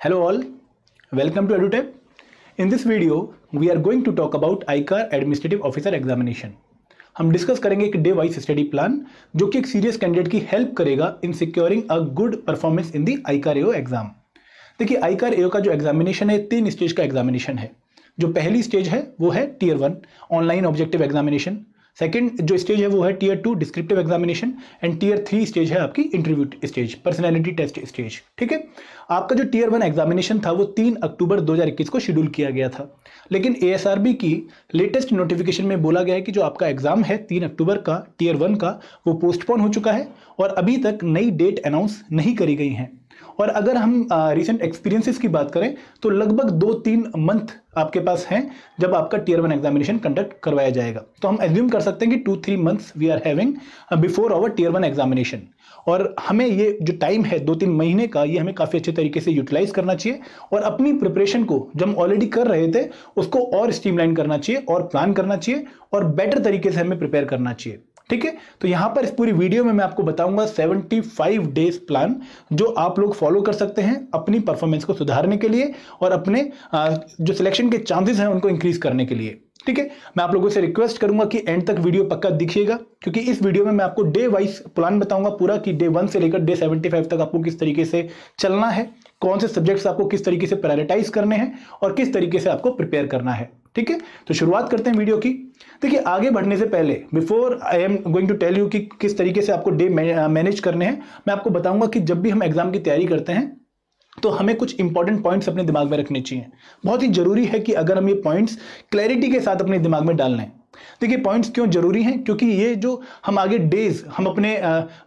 Hello all, welcome to EduTech. In this video, we are going to talk about ICAR Administrative Officer Examination. हम discuss करेंगे एक day wise study plan जो कि एक serious candidate की help करेगा in securing a good performance in the ICAR AO exam देखिए ICAR एओ का जो एग्जामिनेशन है तीन स्टेज का एग्जामिनेशन है जो पहली स्टेज है वो है tier one online objective examination second जो स्टेज है वो है tier two descriptive examination and tier three stage है आपकी interview stage personality test stage ठीक है? आपका जो टीयर वन एग्जामिनेशन था वो तीन अक्टूबर 2021 को शेड्यूल किया गया था। लेकिन एएसआरबी की लेटेस्ट नोटिफिकेशन में बोला गया है कि जो आपका एग्ज़ाम है तीन अक्टूबर का टीयर वन का, वो पोस्टपोन हो चुका है और अभी तक नई डेट अनाउंस नहीं करी गई हैं। और अगर हम रिसेंट एक्सपीरियंसेस की बात करें तो लगभग दो तीन मंथ आपके पास हैं जब आपका टीयर वन एग्जामिनेशन कंडक्ट करवाया जाएगा। तो हम एज्यूम कर सकते हैं कि two three months we are having before our tier one examination और हमें ये जो टाइम है दो तीन महीने का, ये हमें काफ़ी अच्छे तरीके से यूटिलाइज करना चाहिए और अपनी प्रिपरेशन को जब हम ऑलरेडी कर रहे थे, उसको और स्ट्रीमलाइन करना चाहिए और प्लान करना चाहिए और बेटर तरीके से हमें प्रिपेयर करना चाहिए। ठीक है? तो यहाँ पर इस पूरी वीडियो में मैं आपको बताऊँगा 75 डेज़ प्लान, जो आप लोग फॉलो कर सकते हैं अपनी परफॉर्मेंस को सुधारने के लिए और अपने जो सिलेक्शन के चांसेस हैं उनको इंक्रीज करने के लिए। ठीक है? मैं आप लोगों से रिक्वेस्ट करूँगा कि एंड तक वीडियो पक्का दिखिएगा, क्योंकि इस वीडियो में मैं आपको डे वाइज प्लान बताऊँगा पूरा कि डे वन से लेकर डे सेवेंटी फाइव तक आपको किस तरीके से चलना है, कौन से सब्जेक्ट्स आपको किस तरीके से प्रायोरिटाइज करने हैं और किस तरीके से आपको प्रिपेयर करना है। ठीक है? तो शुरुआत करते हैं वीडियो की। देखिए, आगे बढ़ने से पहले before I am going to tell you कि किस तरीके से आपको डे मैनेज करने हैं, मैं आपको बताऊँगा कि जब भी हम एग्ज़ाम की तैयारी करते हैं तो हमें कुछ इंपॉर्टेंट पॉइंट्स अपने दिमाग में रखने चाहिए। बहुत ही ज़रूरी है कि अगर हम ये पॉइंट्स क्लैरिटी के साथ अपने दिमाग में डाल लें। देखिए पॉइंट्स क्यों ज़रूरी हैं? क्योंकि ये जो हम आगे डेज़ हम अपने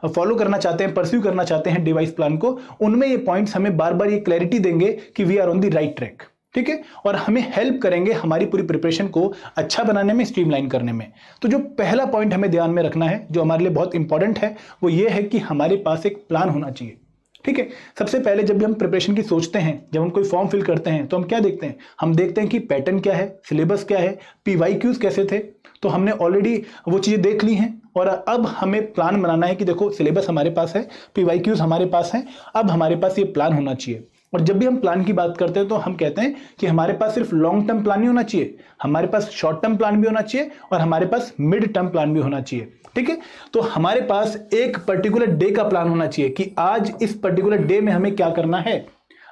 फॉलो करना चाहते हैं परस्यू करना चाहते हैं डिवाइस प्लान को, उनमें ये पॉइंट्स हमें बार बार ये क्लैरिटी देंगे कि we are on the right track ठीक है? और हमें हेल्प करेंगे हमारी पूरी प्रिपरेशन को अच्छा बनाने में स्ट्रीमलाइन करने में। तो जो पहला पॉइंट हमें ध्यान में रखना है, जो हमारे लिए बहुत इंपॉर्टेंट है, वो ये है कि हमारे पास एक प्लान होना चाहिए। ठीक है? सबसे पहले जब भी हम प्रिपरेशन की सोचते हैं, जब हम कोई फॉर्म फिल करते हैं तो हम क्या देखते हैं? हम देखते हैं कि पैटर्न क्या है सिलेबस क्या है पी वाई क्यूज कैसे थे? तो हमने ऑलरेडी वो चीज़ें देख ली हैं, और अब हमें प्लान बनाना है कि देखो सिलेबस हमारे पास है पी वाई क्यूज हमारे पास है, अब हमारे पास ये प्लान होना चाहिए। और जब भी हम प्लान की बात करते हैं तो हम कहते हैं कि हमारे पास सिर्फ़ लॉन्ग टर्म प्लान ही होना चाहिए, हमारे पास शॉर्ट टर्म प्लान भी होना चाहिए और हमारे पास मिड टर्म प्लान भी होना चाहिए, ठीक है? तो हमारे पास एक पर्टिकुलर डे का प्लान होना चाहिए कि आज इस पर्टिकुलर डे में हमें क्या करना है।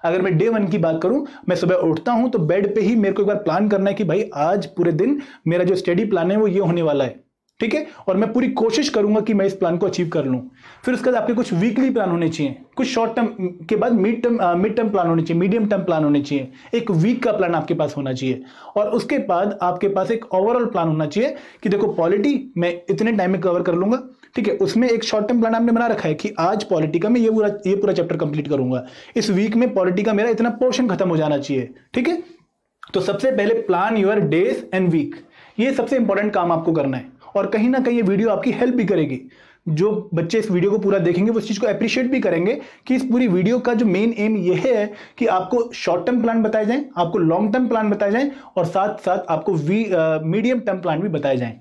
अगर मैं डे वन की बात करूँ, मैं सुबह उठता हूँ तो बेड पे ही मेरे को एक बार प्लान करना है कि भाई आज पूरे दिन मेरा जो स्टडी प्लान है वो ये होने वाला है। ठीक है? और मैं पूरी कोशिश करूँगा कि मैं इस प्लान को अचीव कर लूँ। फिर उसके बाद आपके कुछ वीकली प्लान होने चाहिए। कुछ शॉर्ट टर्म के बाद mid term mid term plan होने चाहिए मीडियम टर्म प्लान होने चाहिए। एक वीक का प्लान आपके पास होना चाहिए। और उसके बाद आपके पास एक ओवरऑल प्लान होना चाहिए कि देखो पॉलिटी मैं इतने टाइम में कवर कर लूँगा। ठीक है? उसमें एक शॉर्ट टर्म प्लान आपने बना रखा है कि आज पॉलिटी का मैं ये पूरा ये पूरा चैप्टर कंप्लीट करूँगा। इस वीक में पॉलिटी का मेरा इतना पोर्शन खत्म हो जाना चाहिए। ठीक है? तो सबसे पहले plan your days and week ये सबसे इंपॉर्टेंट काम आपको करना है। और कहीं ना कहीं ये वीडियो आपकी हेल्प भी करेगी। जो बच्चे इस वीडियो को पूरा देखेंगे, वो इस चीज़ को अप्रिशिएट भी करेंगे कि इस पूरी वीडियो का जो मेन एम ये है कि आपको शॉर्ट टर्म प्लान बताए जाएँ, आपको लॉन्ग टर्म प्लान बताए जाएँ और साथ साथ आपको वी मीडियम टर्म प्लान भी बताए जाएँ।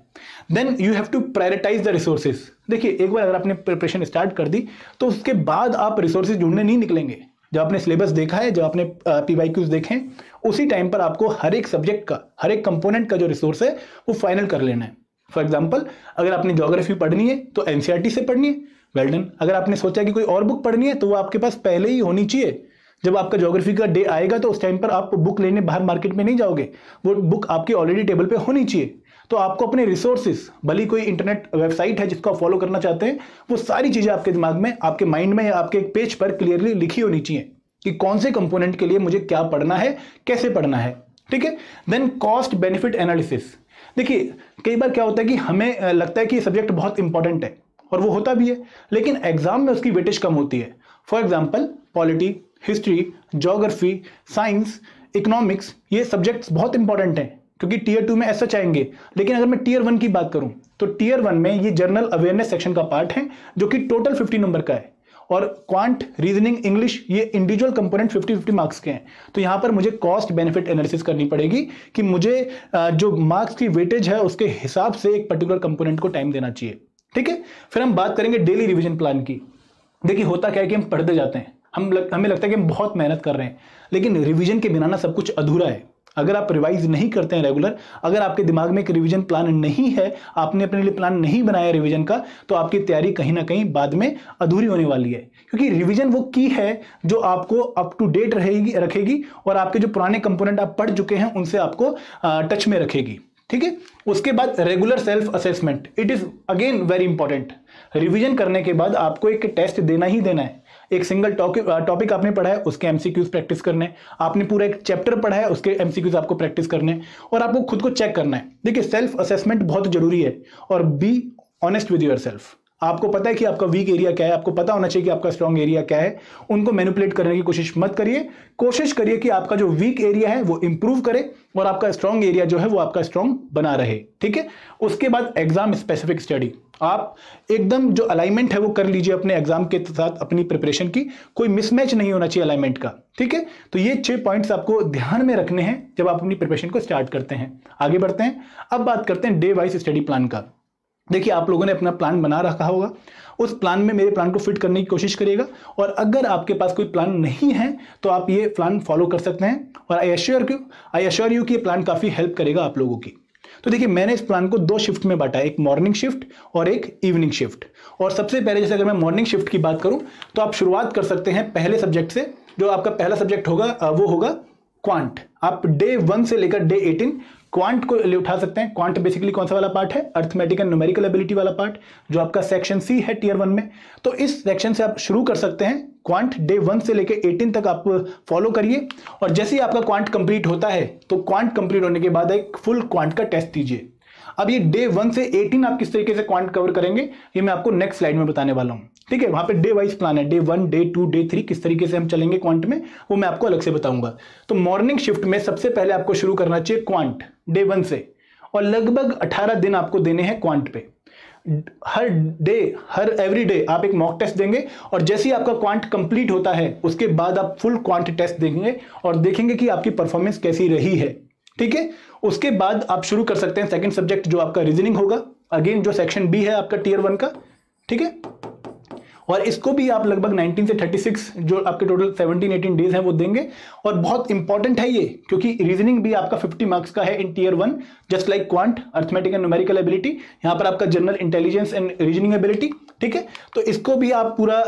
Then you have to prioritise the resources देखिए, एक बार अगर आपने प्रिपरेशन स्टार्ट कर दी तो उसके बाद आप रिसोर्सेज ढूँढने नहीं निकलेंगे। जब आपने सिलेबस देखा है, जब आपने पी वाई क्यूज देखे उसी टाइम पर आपको हर एक सब्जेक्ट का, हर एक कंपोनेंट का जो रिसोर्स है, वो फाइनल कर लेना है। फॉर एग्ज़ाम्पल अगर आपने जोग्राफी पढ़नी है तो एनसीआरटी e से पढ़नी है। वेल डन अगर आपने सोचा कि कोई और बुक पढ़नी है तो वो आपके पास पहले ही होनी चाहिए। जब आपका जोग्राफी का डे आएगा तो उस टाइम पर आप बुक लेने बाहर मार्केट में नहीं जाओगे। वो बुक आपकी ऑलरेडी टेबल पे होनी चाहिए। तो आपको अपने रिसोर्सेज भली कोई इंटरनेट वेबसाइट है जिसको आप फॉलो करना चाहते हैं, वो सारी चीज़ें आपके दिमाग में, आपके माइंड में या आपके एक पेज पर क्लियरली लिखी होनी चाहिए कि कौन से कंपोनेंट के लिए मुझे क्या पढ़ना है, कैसे पढ़ना है। ठीक है? देन कॉस्ट बेनिफिट एनालिसिस देखिए, कई बार क्या होता है कि हमें लगता है कि सब्जेक्ट बहुत इंपॉर्टेंट है, और वो होता भी है, लेकिन एग्ज़ाम में उसकी वेटेज कम होती है। For example polity history geography science economics ये सब्जेक्ट्स बहुत इंपॉर्टेंट हैं, क्योंकि टीयर टू में ऐसा चाहेंगे लेकिन अगर मैं टीयर वन की बात करूँ तो टीयर वन में ये जनरल अवेयरनेस सेक्शन का पार्ट है, जो कि टोटल फिफ्टी नंबर का है। और क्वांट रीजनिंग इंग्लिश ये इंडिविजुअल कंपोनेंट 50 50 मार्क्स के हैं। तो यहाँ पर मुझे कॉस्ट बेनिफिट एनालिसिस करनी पड़ेगी कि मुझे जो मार्क्स की वेटेज है उसके हिसाब से एक पर्टिकुलर कंपोनेंट को टाइम देना चाहिए। ठीक है? फिर हम बात करेंगे डेली रिविजन प्लान की। देखिए होता क्या है कि हम पढ़ते जाते हैं। हम लग, हमें लगता है कि हम बहुत मेहनत कर रहे हैं। लेकिन रिविजन के बिना ना सब कुछ अधूरा है। अगर आप रिवाइज नहीं करते हैं रेगुलर अगर आपके दिमाग में एक रिवीजन प्लान नहीं है, आपने अपने लिए प्लान नहीं बनाया रिवीजन का तो आपकी तैयारी कहीं ना कहीं बाद में अधूरी होने वाली है। क्योंकि रिवीजन वो की है जो आपको अप टू डेट रहेगी, रखेगी और आपके जो पुराने कंपोनेंट आप पढ़ चुके हैं, उनसे आपको टच में रखेगी। ठीक है? उसके बाद regular self assessment it is again very important revision करने के बाद आपको एक टेस्ट देना ही देना है। एक सिंगल टॉपिक आपने पढ़ा है, उसके एमसीक्यूज प्रैक्टिस करने आपने पूरा एक चैप्टर पढ़ा है, उसके एमसीक्यूज आपको प्रैक्टिस करने और आपको खुद को चेक करना है। देखिए सेल्फ असेसमेंट बहुत ज़रूरी है। और be honest with yourself आपको पता है कि आपका वीक एरिया क्या है? आपको पता होना चाहिए कि आपका स्ट्रॉन्ग एरिया क्या है। उनको मैनिपुलेट करने की कोशिश मत करिए। कोशिश करिए कि आपका जो वीक एरिया है, वो इंप्रूव करे और आपका स्ट्रॉन्ग एरिया जो है, वो आपका स्ट्रॉन्ग बना रहे। ठीक है? उसके बाद एग्ज़ाम स्पेसिफिक स्टडी आप एकदम जो अलाइनमेंट है, वो कर लीजिए अपने एग्ज़ाम के साथ अपनी प्रिपरेशन की। कोई मिसमैच नहीं होना चाहिए अलाइनमेंट का। ठीक है? तो ये छह पॉइंट्स आपको ध्यान में रखने हैं जब आप अपनी प्रिपरेशन को स्टार्ट करते हैं। आगे बढ़ते हैं। अब बात करते हैं डे वाइज स्टडी प्लान का। देखिए, आप लोगों ने अपना प्लान बना रखा होगा। उस प्लान में मेरे प्लान को फिट करने की कोशिश करिएगा और अगर आपके पास कोई प्लान नहीं है तो आप ये प्लान फॉलो कर सकते हैं और I assure Q I assure you कि ये प्लान काफ़ी हेल्प करेगा आप लोगों की। तो देखिए, मैंने इस प्लान को दो शिफ्ट में बांटा, एक मॉर्निंग शिफ्ट और एक इवनिंग शिफ्ट और सबसे पहले, जैसे अगर मैं मॉर्निंग शिफ्ट की बात करूँ तो आप शुरुआत कर सकते हैं पहले सब्जेक्ट से। जो आपका पहला सब्जेक्ट होगा, वो होगा क्वांट आप डे वन से लेकर डे एटीन क्वांट को ले उठा सकते हैं। क्वांट बेसिकली कौन सा वाला पार्ट है? अर्थमेटिक एंड न्यूमेरिकल एबिलिटी वाला पार्ट जो आपका सेक्शन सी है टीयर वन में। तो इस सेक्शन से आप शुरू कर सकते हैं। क्वांट डे वन से लेकर एटीन तक आप फॉलो करिए। और जैसे ही आपका क्वांट कंप्लीट होता है तो क्वांट कंप्लीट होने के बाद एक फुल क्वांट का टेस्ट दीजिए। अब ये डे वन से एटीन आप किस तरीके से क्वांट कवर करेंगे, ये मैं आपको नेक्स्ट स्लाइड में बताने वाला हूँ। ठीक है, वहाँ पे डे वाइज प्लान है। Day one day two day three किस तरीके से हम चलेंगे क्वांट में, वो मैं आपको अलग से बताऊँगा। तो मॉर्निंग शिफ्ट में सबसे पहले आपको शुरू करना चाहिए क्वांट डे वन से। और लगभग 18 दिन आपको देने हैं क्वांट पे। हर डे हर एवरी डे आप एक मॉक टेस्ट देंगे और जैसे ही आपका क्वांट कंप्लीट होता है, उसके बाद आप फुल क्वांट टेस्ट देंगे और देखेंगे कि आपकी परफॉर्मेंस कैसी रही है। ठीक है? उसके बाद आप शुरू कर सकते हैं सेकंड सब्जेक्ट जो आपका रीजनिंग होगा। अगेन जो सेक्शन बी है आपका टीयर वन का। ठीक है? और इसको भी आप लगभग 19 से 36 जो आपके टोटल 17 18 डेज़ हैं वो देंगे। और बहुत इंपॉर्टेंट है ये, क्योंकि रीजनिंग भी आपका 50 मार्क्स का है in tier one just like quant arithmetic and numerical ability यहाँ पर आपका general intelligence and reasoning ability ठीक है? तो इसको भी आप पूरा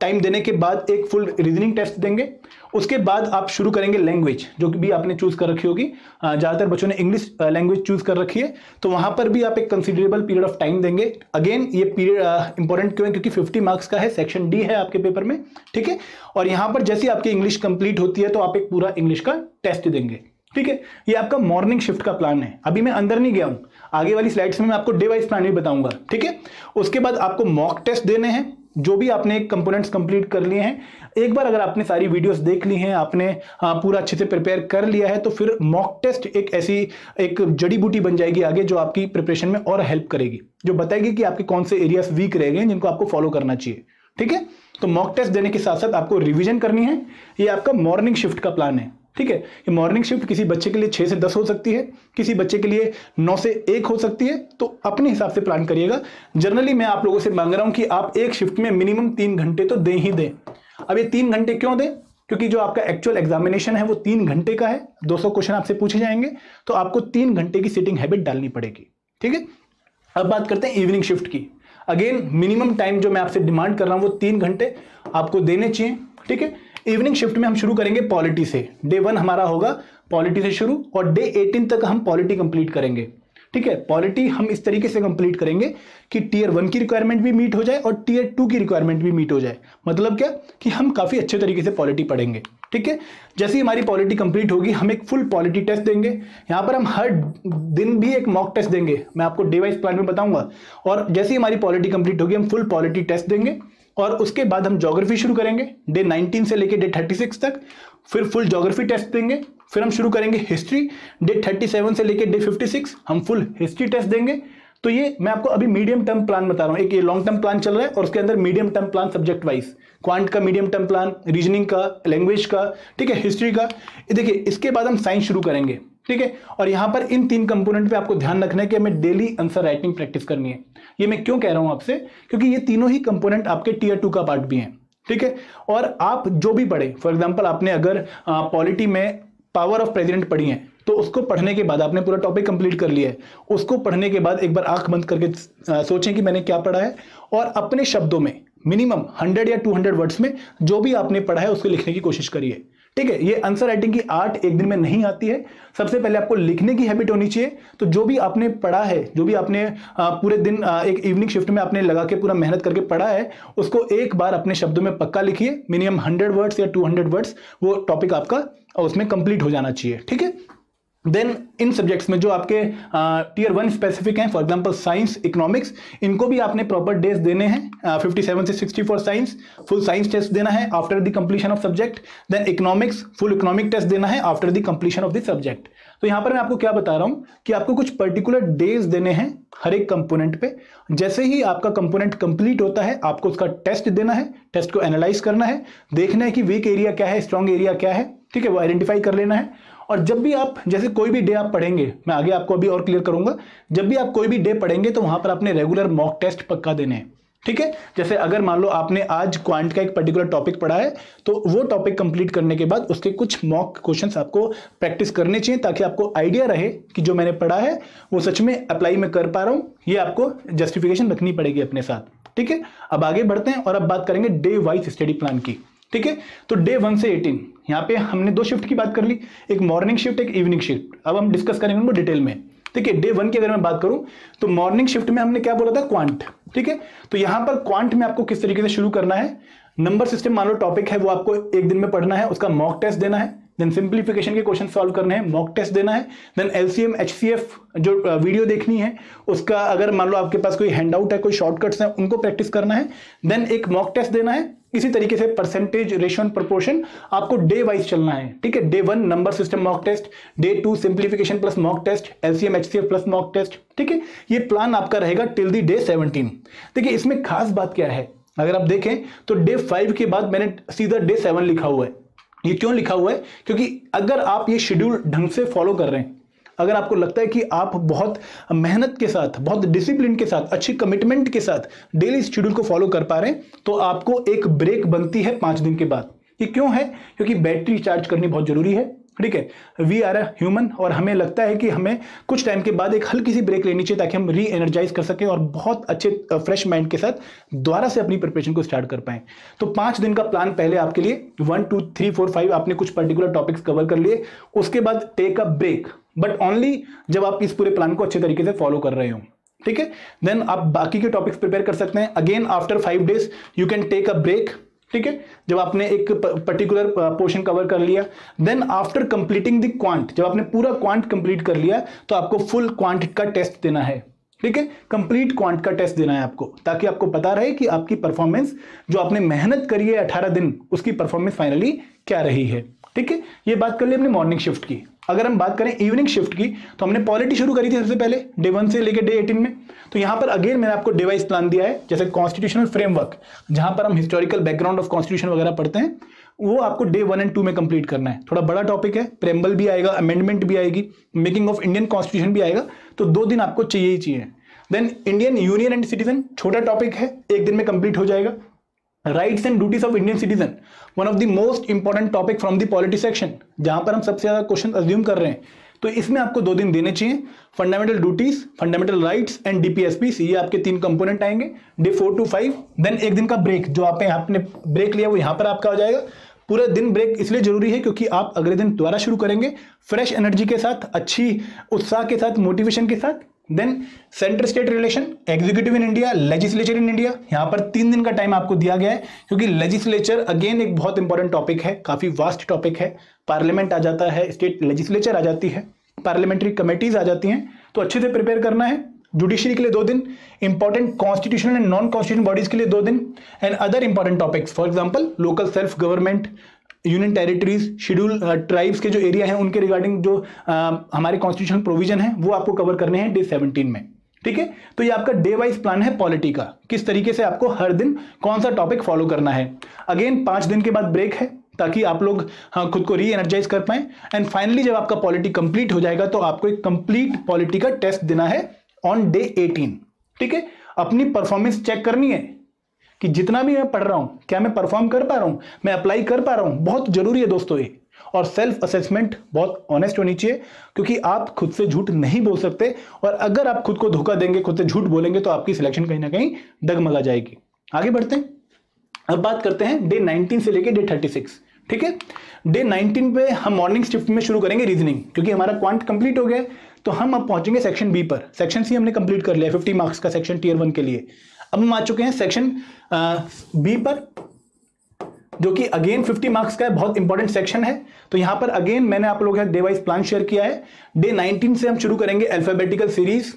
टाइम देने के बाद एक फुल रीजनिंग टेस्ट देंगे। उसके बाद आप शुरू करेंगे लैंग्वेज जो भी आपने चूज़ कर रखी होगी। ज़्यादातर बच्चों ने इंग्लिश लैंग्वेज चूज़ कर रखी है। तो वहाँ पर भी आप एक कंसिडरेबल पीरियड ऑफ़ टाइम देंगे। अगेन ये पीरियड इंपॉर्टेंट क्यों है? क्योंकि 50 मार्क्स का है सेक्शन डी है आपके पेपर में, ठीक है? और यहाँ पर जैसे आपकी इंग्लिश कंप्लीट होती है तो आप एक पूरा इंग्लिश का टेस्ट देंगे, ठीक है? ये आपका मॉर्निंग शिफ्ट का प्लान है। अभी मैं अंदर नहीं गया हूँ। आगे वाली स्लाइड्स में मैं आपको डे वाइज प्लान भी बताऊँगा, ठीक है? उसके बाद आपको मॉक टेस्ट देने हैं। जो भी आपने कंपोनेंट्स कंप्लीट कर लिए हैं, एक बार अगर आपने सारी वीडियोस देख ली हैं, आपने पूरा अच्छे से प्रिपेयर कर लिया है तो फिर मॉक टेस्ट एक ऐसी, एक जड़ी बूटी बन जाएगी आगे जो आपकी प्रिपरेशन में और हेल्प करेगी, जो बताएगी कि आपके कौन से एरियाज़ वीक रह गए हैं, जिनको आपको फॉलो करना चाहिए, ठीक है? तो मॉक टेस्ट देने के साथ साथ आपको रिविजन करनी है। ये आपका मॉर्निंग शिफ्ट का प्लान है। ठीक है? ये मॉर्निंग शिफ्ट किसी बच्चे के लिए छह से दस हो सकती है, किसी बच्चे के लिए नौ से एक हो सकती है तो अपने हिसाब से प्लान करिएगा। जनरली मैं आप लोगों से मांग रहा हूँ कि आप एक शिफ्ट में मिनिमम तीन घंटे तो दें ही दें। अब ये तीन घंटे क्यों दें? क्योंकि जो आपका एक्चुअल एग्जामिनेशन है वो तीन घंटे का है। 200 क्वेश्चन आपसे पूछे जाएँगे तो आपको तीन घंटे की सिटिंग हैबिट डालनी पड़ेगी। ठीक है? अब बात करते हैं इवनिंग शिफ्ट की। अगेन मिनिमम टाइम जो मैं आपसे डिमांड कर रहा हूँ वो तीन घंटे आपको देने चाहिए। ठीक है? इवनिंग शिफ्ट में हम शुरू करेंगे पॉलिटी से। डे वन हमारा होगा पॉलिटी से शुरू और डे एटीन तक हम पॉलिटी कंप्लीट करेंगे। ठीक है? पॉलिटी हम इस तरीके से कंप्लीट करेंगे कि टीयर वन की रिक्वायरमेंट भी मीट हो जाए और टीयर टू की रिक्वायरमेंट भी मीट हो जाए। मतलब क्या? कि हम काफ़ी अच्छे तरीके से पॉलिटी पढ़ेंगे। ठीक है? जैसे ही हमारी पॉलिटी कंप्लीट होगी, हम एक फुल पॉलिटी टेस्ट देंगे। यहाँ पर हम हर दिन भी एक मॉक टेस्ट देंगे। मैं आपको डिवाइस प्लान में बताऊँगा। और जैसे ही हमारी पॉलिटी कंप्लीट होगी, हम फुल पॉलिटी टेस्ट देंगे। और उसके बाद हम जोग्राफी शुरू करेंगे। डे 19 से लेके डे 36 तक। फिर फुल जोग्राफी टेस्ट देंगे। फिर हम शुरू करेंगे हिस्ट्री डे 37 से लेके डे 56 हम फुल हिस्ट्री टेस्ट देंगे। तो ये मैं आपको अभी मीडियम टर्म प्लान बता रहा हूँ। एक ये लॉन्ग टर्म प्लान चल रहा है और उसके अंदर medium term plan subject wise quant का मीडियम टर्म प्लान रीजनिंग का लैंग्वेज का, ठीक है हिस्ट्री का। देखिए, इसके बाद हम साइंस शुरू करेंगे। ठीक है? और यहाँ पर इन तीन कंपोनेंट पे आपको ध्यान रखना है कि हमें डेली आंसर राइटिंग प्रैक्टिस करनी है। ये मैं क्यों कह रहा हूँ आपसे? क्योंकि ये तीनों ही कंपोनेंट आपके टीयर टू का पार्ट भी हैं, ठीक है? और आप जो भी पढ़े फॉर एग्ज़ाम्पल आपने अगर पॉलिटी में पावर ऑफ़ प्रेसिडेंट पढ़ी है तो उसको पढ़ने के बाद आपने पूरा टॉपिक कंप्लीट कर लिया है। उसको पढ़ने के बाद एक बार आँख बंद करके सोचें कि मैंने क्या पढ़ा है। और अपने शब्दों में मिनिमम 100 या 200 वर्ड्स में, जो भी आपने पढ़ा है, उसको लिखने की कोशिश करिए। ठीक है, ये आंसर राइटिंग की आर्ट एक दिन में नहीं आती है। सबसे पहले आपको लिखने की हैबिट होनी चाहिए। तो जो भी आपने पढ़ा है, जो भी आपने पूरे दिन एक इवनिंग शिफ्ट में आपने लगा के पूरा मेहनत करके पढ़ा है, उसको एक बार अपने शब्दों में पक्का लिखिए। मिनिमम हंड्रेड वर्ड्स या टू वर्ड्स वो टॉपिक आपका, उसमें कंप्लीट हो जाना चाहिए। ठीक है? देन इन सब्जेक्ट्स में जो आपके टीयर वन स्पेसिफिक हैं फॉर एग्जांपल साइंस इकोनॉमिक्स इनको भी आपने प्रॉपर डेज़ देने हैं फिफ्टी सेवन से sixty four science full science test देना है after the completion of subject then economics full economic test देना है after the completion of the subject तो यहाँ पर मैं आपको क्या बता रहा हूँ कि आपको कुछ पर्टिकुलर डेज़ देने हैं हर एक कंपोनेंट पे। जैसे ही आपका कंपोनेंट कंप्लीट होता है, आपको उसका टेस्ट देना है टेस्ट को एनालाइज करना है, देखना है कि वीक एरिया क्या है स्ट्रॉन्ग एरिया क्या है, ठीक है, वो आइडेंटिफाई कर लेना है। और जब भी आप, जैसे कोई भी डे आप पढ़ेंगे, मैं आगे आपको अभी और क्लियर करूँगा, जब भी आप कोई भी डे पढ़ेंगे तो वहाँ पर आपने रेगुलर मॉक टेस्ट पक्का देने हैं, ठीक है? जैसे अगर मान लो आपने आज क्वांट का एक पर्टिकुलर टॉपिक पढ़ा है तो वो टॉपिक कंप्लीट करने के बाद उसके कुछ मॉक क्वेश्चंस आपको प्रैक्टिस करने चाहिए ताकि आपको आइडिया रहे कि जो मैंने पढ़ा है, वो सच में अप्लाई में कर पा रहा हूँ, ये आपको जस्टिफिकेशन रखनी पड़ेगी अपने साथ, ठीक है? अब आगे बढ़ते हैं और अब बात करेंगे डे वाइज स्टडी प्लान की, ठीक है? तो डे वन से एटीन यहाँ पे हमने दो शिफ्ट की बात कर ली, एक मॉर्निंग शिफ्ट एक इवनिंग शिफ्ट अब हम डिस्कस करेंगे उनको डिटेल में। ठीक है डे वन की अगर मैं बात करूँ तो मॉर्निंग शिफ्ट में हमने क्या बोला था? क्वांट ठीक है? तो यहाँ पर क्वांट में आपको किस तरीके से शुरू करना है? नंबर सिस्टम मान लो टॉपिक है, वो आपको एक दिन में पढ़ना है, उसका मॉक टेस्ट देना है। देन सिंप्लीफिकेशन के क्वेश्चन सॉल्व करने हैं मॉक टेस्ट देना है देन एलसीएम एचसीएफ जो वीडियो देखनी है, उसका अगर मान लो आपके पास कोई हैंडआउट है, कोई शॉर्टकट्स हैं, उनको प्रैक्टिस करना है देन एक मॉक टेस्ट देना है, इसी तरीके से परसेंटेज एंड प्रोपोर्शन आपको डे वाइज चलना है, ठीक है? Day one number system mock test day two simplification plus mock test LCM HCF plus mock test ठीक है? ये प्लान आपका रहेगा टिल दी डे सेवनटीन देखिए, इसमें खास बात क्या है? अगर आप देखें तो डे फाइव के बाद मैंने सीधा डे सेवन लिखा हुआ है। ये क्यों लिखा हुआ है? क्योंकि अगर आप ये शेड्यूल ढंग से फॉलो कर रहे हैं, अगर आपको लगता है कि आप बहुत मेहनत के साथ, बहुत डिसिप्लिन के साथ, अच्छी कमिटमेंट के साथ डेली शेड्यूल को फॉलो कर पा रहे हैं तो आपको एक ब्रेक बनती है पाँच दिन के बाद। ये क्यों है? क्योंकि बैटरी चार्ज करनी बहुत ज़रूरी है। ठीक है? वी आर ह्यूमन और हमें लगता है कि हमें कुछ टाइम के बाद एक हल्की सी ब्रेक लेनी चाहिए ताकि हम री एनर्जाइज कर सकें और बहुत अच्छे फ्रेश माइंड के साथ दोबारा से अपनी प्रिपरेशन को स्टार्ट कर पाएँ। तो पाँच दिन का प्लान पहले आपके लिए one two three four five आपने कुछ पर्टिकुलर टॉपिक्स कवर कर लिए, उसके बाद take a break but only जब आप इस पूरे प्लान को अच्छे तरीके से फॉलो कर रहे हो। ठीक है? देन आप बाकी के टॉपिक्स प्रिपेयर कर सकते हैं। Again after five days you can take a break ठीक है? जब आपने एक पर्टिकुलर पोर्शन कवर कर लिया then after completing the quant जब आपने पूरा क्वांट कंप्लीट कर लिया तो आपको फुल क्वांट का टेस्ट देना है। ठीक है? कंप्लीट क्वांट का टेस्ट देना है आपको, ताकि आपको पता रहे कि आपकी परफॉर्मेंस जो आपने मेहनत करी है अठारह दिन, उसकी परफॉर्मेंस फाइनली क्या रही है। ठीक है? ये बात कर ली अपनी मॉर्निंग शिफ्ट की। अगर हम बात करें इवनिंग शिफ्ट की तो हमने पॉलिटी शुरू करी थी सबसे पहले डे वन से लेकर डे एटीन में। तो यहाँ पर अगेन मैंने आपको डिवाइस प्लान दिया है, जैसे कॉन्स्टिट्यूशनल फ्रेमवर्क जहाँ पर हम हिस्टोरिकल बैकग्राउंड ऑफ़ कॉन्स्टिट्यूशन वगैरह पढ़ते हैं, वो आपको डे वन एंड टू में कंप्लीट करना है। थोड़ा बड़ा टॉपिक है प्रेम्बल भी आएगा अमेंडमेंट भी आएगी मेकिंग ऑफ़ इंडियन कॉन्स्टिट्यूशन भी आएगा तो दो दिन आपको चाहिए ही चाहिए। Then Indian union and citizen छोटा टॉपिक है, एक दिन में कंप्लीट हो जाएगा। Rights and duties of Indian citizen one of the most important topic from the polity section जहाँ पर हम सबसे ज़्यादा क्वेश्चन अज्यूम कर रहे हैं। तो इसमें आपको दो दिन देने चाहिए। Fundamental duties fundamental rights and DPSP ये आपके तीन कंपोनेंट आएँगे। Day four to five then एक दिन का ब्रेक जो आप आपने ब्रेक लिया, वो यहाँ पर आपका हो जाएगा। पूरा दिन ब्रेक इसलिए ज़रूरी है क्योंकि आप अगले दिन दोबारा शुरू करेंगे। फ्रेश एनर्जी के साथ, अच्छी उत्साह के साथ मोटिवेशन के साथ then centre state relation executive in India legislature in India यहाँ पर तीन दिन का टाइम आपको दिया गया है, क्योंकि लेजिस्लेचर अगेन एक बहुत इंपॉर्टेंट टॉपिक है, काफ़ी वास्ट टॉपिक है। पार्लियामेंट आ जाता है स्टेट लेजिस्लेचर आ जाती है पार्लियामेंट्री कमेटीज आ जाती हैं। तो अच्छे से प्रिपेयर करना है। जुडिशरी के लिए दो दिन important constitutional and non constitution bodies के लिए दो दिन and other important topics for example local self government union territories schedule tribes के जो एरिया है उनके रिगार्डिंग जो uh, हमारे कॉन्स्टिट्यूशन प्रोविज़न है वो आपको कवर करने हैं डे सेवनटीन में। ठीक है? तो ये आपका डे वाइज प्लान है पॉलिटी का। किस तरीके से आपको हर दिन कौन सा टॉपिक फॉलो करना है? अगेन पाँच दिन के बाद ब्रेक है ताकि आप लोग हाँ खुद को री एनर्जाइज कर पाए। एंड फाइनली जब आपका पॉलिटी कंप्लीट हो जाएगा तो आपको एक कंप्लीट पॉलिटी का टेस्ट देना है ऑन डे 18 ठीक है? अपनी परफॉर्मेंस चेक करनी है कि जितना भी मैं पढ़ रहा हूँ, क्या मैं परफॉर्म कर पा रहा हूँ, मैं अप्लाई कर पा रहा हूँ, बहुत ज़रूरी है दोस्तों ये। और सेल्फ असेसमेंट बहुत ऑनेस्ट होनी चाहिए, क्योंकि आप खुद से झूठ नहीं बोल सकते, और अगर आप खुद को धोखा देंगे, खुद से झूठ बोलेंगे तो आपकी सिलेक्शन कहीं ना कहीं डगमगा जाएगी। आगे बढ़ते हैं। अब बात करते हैं डे 19 से लेके डे 36 ठीक है? डे 19 पे हम मॉर्निंग शिफ्ट में शुरू करेंगे रीजनिंग क्योंकि हमारा क्वांट कंप्लीट हो गया तो हम अब पहुँचेंगे सेक्शन बी पर। सेक्शन सी हमने कंप्लीट कर लिया 50 मार्क्स का सेक्शन टीयर वन के लिए। अब हम आ चुके हैं सेक्शन बी पर, जो कि अगेन 50 मार्क्स का है बहुत इंपॉर्टेंट सेक्शन है। तो यहाँ पर अगेन मैंने आप लोगों के डे वाइज प्लान शेयर किया है। डे 19 से हम शुरू करेंगे अल्फाबेटिकल सीरीज़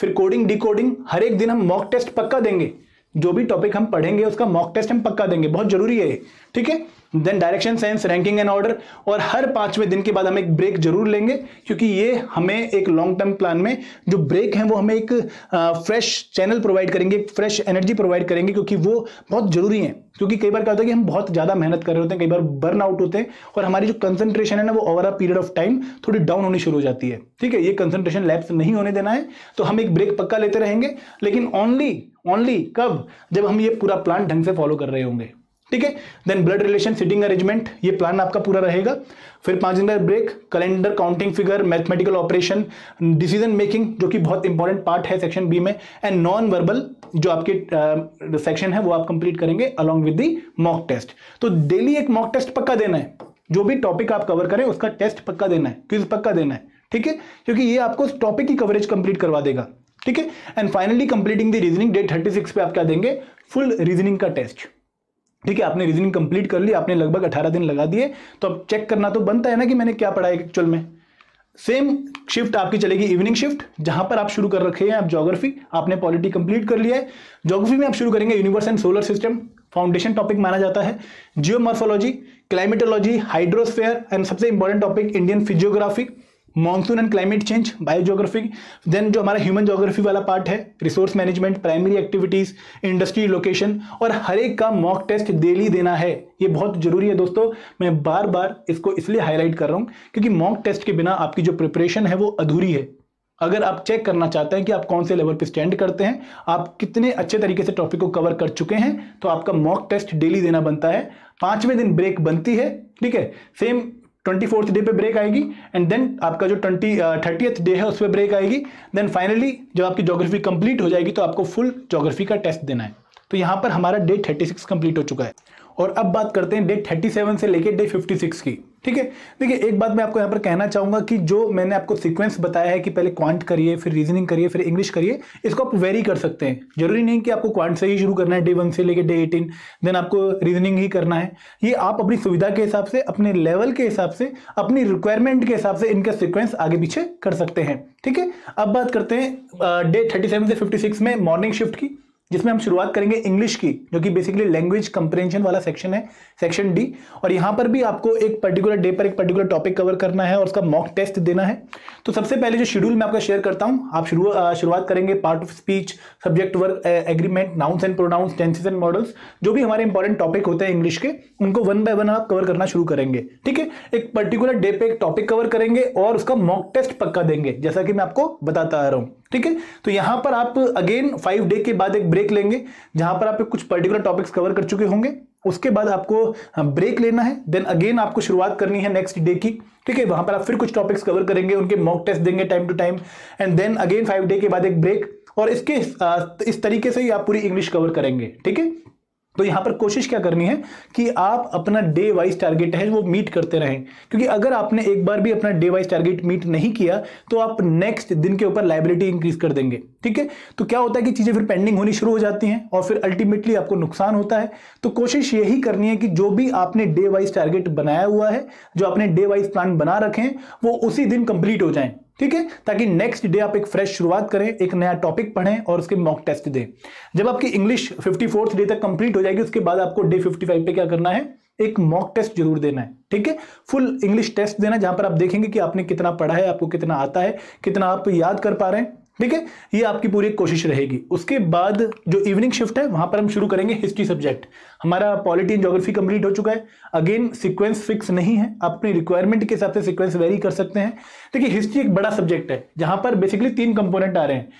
फिर कोडिंग डिकोडिंग हर एक दिन हम मॉक टेस्ट पक्का देंगे। जो भी टॉपिक हम पढ़ेंगे, उसका मॉक टेस्ट हम पक्का देंगे। बहुत ज़रूरी है ठीक है? Then direction sense ranking and order और हर पाँचवें दिन के बाद हम एक ब्रेक ज़रूर लेंगे, क्योंकि ये हमें एक लॉन्ग टर्म प्लान में जो ब्रेक है, वो हमें एक फ्रेश चैनल प्रोवाइड करेंगे एक फ्रेश एनर्जी प्रोवाइड करेंगे, क्योंकि वो बहुत ज़रूरी है। क्योंकि कई बार क्या होता है कि हम बहुत ज़्यादा मेहनत कर रहे होते हैं, कई बार बर्न आउट होते हैं, और हमारी जो कंसंट्रेशन है ना, वो over a period of time थोड़ी डाउन होनी शुरू हो जाती है। ठीक है? ये कंसंट्रेशन लैप्स नहीं होने देना है तो हम एक ब्रेक पक्का लेते रहेंगे, लेकिन ओनली ओनली कब? जब हम ये पूरा प्लान ढंग से फॉलो कर रहे होंगे। ठीक है? Then blood relation sitting arrangement ये प्लान आपका पूरा रहेगा। फिर पाँच दिन का break calendar counting figure mathematical operation decision making जो कि बहुत इंपॉर्टेंट पार्ट है सेक्शन बी में एंड नॉन वर्बल जो आपके सेक्शन uh, है वो आप कंप्लीट करेंगे along with the mock test तो डेली एक मॉक टेस्ट पक्का देना है। जो भी टॉपिक आप कवर करें उसका टेस्ट पक्का देना है। क्विज पक्का देना है। ठीक है? क्योंकि ये आपको टॉपिक की कवरेज कंप्लीट करवा देगा। ठीक है? And finally completing the reasoning day 36 पे आप क्या देंगे? फुल रीजनिंग का टेस्ट ठीक है, आपने रीजनिंग कंप्लीट कर ली, आपने लगभग 18 दिन लगा दिए तो अब चेक करना तो बनता है ना कि मैंने क्या पढ़ा है एक्चुअल में। सेम शिफ्ट आपकी चलेगी इवनिंग शिफ्ट जहाँ पर आप शुरू कर रखे हैं आप ज्योग्राफी आपने पॉलिटी कंप्लीट कर लिया है। ज्योग्राफी में आप शुरू करेंगे universe and solar system foundation topic माना जाता है। जियोमॉर्फोलॉजी क्लाइमेटोलॉजी हाइड्रोस्फेयर एंड सबसे important topic Indian physiography monsoon and climate change biogeography then जो हमारा ह्यूमन जोग्राफी वाला पार्ट है resource management primary activities industry location और हर एक का मॉक टेस्ट डेली देना है। ये बहुत ज़रूरी है दोस्तों। मैं बार बार इसको इसलिए हाईलाइट कर रहा हूँ क्योंकि मॉक टेस्ट के बिना आपकी जो प्रिपरेशन है वो अधूरी है। अगर आप चेक करना चाहते हैं कि आप कौन से लेवल पे स्टैंड करते हैं, आप कितने अच्छे तरीके से टॉपिक को कवर कर चुके हैं तो आपका मॉक टेस्ट डेली देना बनता है। पाँचवें दिन ब्रेक बनती है, ठीक है? सेम ट्वेंटी फोर्थ डे पे ब्रेक आएगी एंड देन आपका जो ट्वेंटी थर्टी डे है, उस पर ब्रेक आएगी। देन फाइनली जब आपकी जोग्राफी कंप्लीट हो जाएगी तो आपको फुल जोग्राफी का टेस्ट देना है। तो यहाँ पर हमारा डे थर्टी सिक्स कंप्लीट हो चुका है। और अब बात करते हैं डे 37 से लेकर डे 56 की। ठीक है? देखिए, एक बात मैं आपको यहाँ पर कहना चाहूँगा कि जो मैंने आपको सीक्वेंस बताया है कि पहले क्वांट करिए, फिर रीजनिंग करिए, फिर इंग्लिश करिए, इसको आप वेरी कर सकते हैं। ज़रूरी नहीं कि आपको क्वांट से ही शुरू करना है डे वन से लेके डे एटीन देन आपको रीजनिंग ही करना है। ये आप अपनी सुविधा के हिसाब से, अपने लेवल के हिसाब से, अपनी रिक्वायरमेंट के हिसाब से इनका सिक्वेंस आगे पीछे कर सकते हैं। ठीक है? अब बात करते हैं डे थर्टी से फिफ्टी में मॉर्निंग शिफ्ट की। जिसमें हम शुरुआत करेंगे इंग्लिश की, जो कि बेसिकली लैंग्वेज कंप्रेंशन वाला सेक्शन है सेक्शन डी और यहाँ पर भी आपको एक पर्टिकुलर डे पर एक पर्टिकुलर टॉपिक कवर करना है और उसका मॉक टेस्ट देना है। तो सबसे पहले जो शेड्यूल मैं आपका शेयर करता हूँ, आप शुरू शुरुआत करेंगे part of speech subject verb agreement nouns and pronouns tenses and modals जो भी हमारे इंपॉर्टेंट टॉपिक होते हैं इंग्लिश के, उनको वन बाय वन आप कवर करना शुरू करेंगे, ठीक है? एक पर्टिकुलर डे पर एक टॉपिक कवर करेंगे और उसका मॉक टेस्ट पक्का देंगे, जैसा कि मैं आपको बताता आ रहा हूँ। ठीक है? तो यहाँ पर आप अगेन फाइव डे के बाद एक ब्रेक लेंगे, जहाँ पर आप कुछ पर्टिकुलर टॉपिक्स कवर कर चुके होंगे। उसके बाद आपको ब्रेक लेना है देन अगेन आपको शुरुआत करनी है नेक्स्ट डे की, ठीक है? वहाँ पर आप फिर कुछ टॉपिक्स कवर करेंगे, उनके मॉक टेस्ट देंगे time to time and then again five day के बाद एक ब्रेक और इसके इस तरीके से ही आप पूरी इंग्लिश कवर करेंगे, ठीक है? तो यहाँ पर कोशिश क्या करनी है कि आप अपना डे वाइज टारगेट है वो मीट करते रहें। क्योंकि अगर आपने एक बार भी अपना डे वाइज टारगेट मीट नहीं किया तो आप नेक्स्ट दिन के ऊपर लाइबिलिटी इंक्रीज कर देंगे। ठीक है? तो क्या होता है कि चीज़ें फिर पेंडिंग होनी शुरू हो जाती हैं और फिर अल्टीमेटली आपको नुकसान होता है। तो कोशिश यही करनी है कि जो भी आपने डे वाइज टारगेट बनाया हुआ है, जो आपने डे वाइज प्लान बना रखे वो उसी दिन कंप्लीट हो जाए। ठीक है? ताकि नेक्स्ट डे आप एक फ्रेश शुरुआत करें, एक नया टॉपिक पढ़ें और उसके मॉक टेस्ट दें। जब आपकी इंग्लिश फिफ्टी फोर्थ डे तक कंप्लीट हो जाएगी, उसके बाद आपको डे फिफ्टी फाइव पे क्या करना है? एक मॉक टेस्ट ज़रूर देना है, ठीक है? फुल इंग्लिश टेस्ट देना जहाँ पर आप देखेंगे कि आपने कितना पढ़ा है, आपको कितना आता है, कितना आप याद कर पा रहे हैं। ठीक है? ये आपकी पूरी कोशिश रहेगी। उसके बाद जो इवनिंग शिफ्ट है, वहाँ पर हम शुरू करेंगे हिस्ट्री सब्जेक्ट हमारा पॉलिटी एंड जोग्राफी कंप्लीट हो चुका है। अगेन सीक्वेंस फिक्स नहीं है। आप अपनी रिक्वायरमेंट के हिसाब से सीक्वेंस वेरी कर सकते हैं। देखिए हिस्ट्री एक बड़ा सब्जेक्ट है, जहाँ पर बेसिकली तीन कंपोनेंट आ रहे हैं।